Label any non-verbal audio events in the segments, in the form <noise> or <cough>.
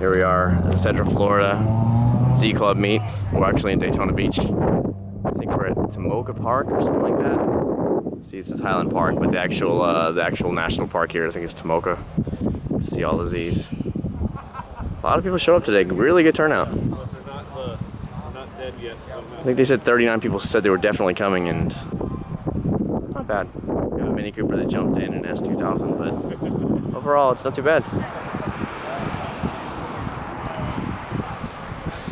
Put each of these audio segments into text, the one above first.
Here we are, Central Florida Z Club meet. We're actually in Daytona Beach. I think we're at Tomoka Park or something like that. See, this is Highland Park, but the actual uh, the actual national park here, I think is Tomoka. See all the Z's. A lot of people showed up today. Really good turnout. I think they said 39 people said they were definitely coming, and not bad. We have a Mini Cooper that jumped in an S2000, but <laughs> overall, it's not too bad.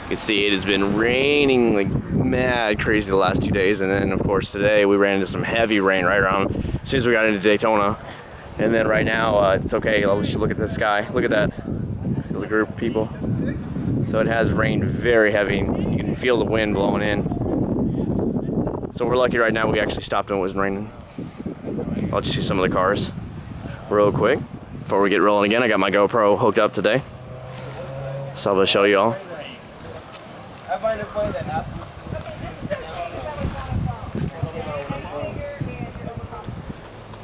You can see it has been raining like mad crazy the last two days, and then of course today we ran into some heavy rain right around as soon as we got into Daytona. And then right now uh, it's okay. I'll let you look at the sky. Look at that. See the group of people. So it has rained very heavy. You can feel the wind blowing in. So we're lucky right now we actually stopped when it wasn't raining. I'll just see some of the cars real quick before we get rolling again. I got my GoPro hooked up today. So I'll show you all.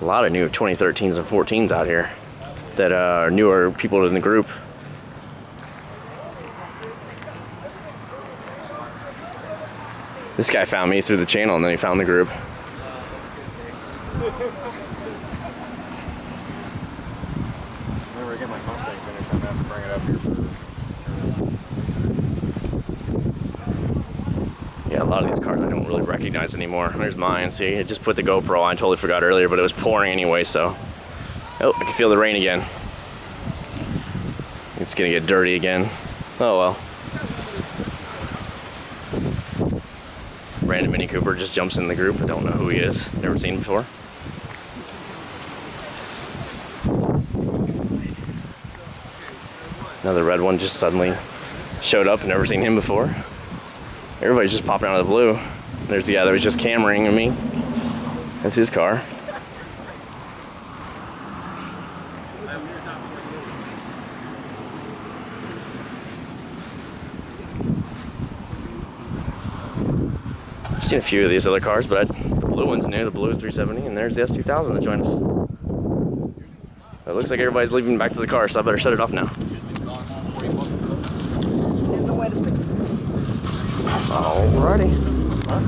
A lot of new 2013s and 14s out here that uh, are newer people in the group. This guy found me through the channel and then he found the group. Whenever I get my Mustang finished, I'm gonna have to bring it up here for a lot of these cars I don't really recognize anymore. There's mine. See, I just put the GoPro on. I totally forgot earlier, but it was pouring anyway, so. Oh, I can feel the rain again. It's gonna get dirty again. Oh well. Random Mini Cooper just jumps in the group. I don't know who he is. Never seen him before. Another red one just suddenly showed up. Never seen him before. Everybody's just popping out of the blue. There's the guy that was just cameraing me. That's his car. I've seen a few of these other cars, but the blue one's new, the blue 370, and there's the S2000 that joined us. It looks like everybody's leaving back to the car, so I better shut it off now. Alrighty.